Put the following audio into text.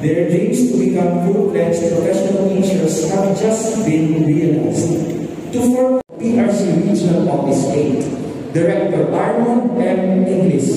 Their dreams to become full-fledged professional teachers have just been realized. To form PRC Regional Office 8, Director Byron M. Inglis,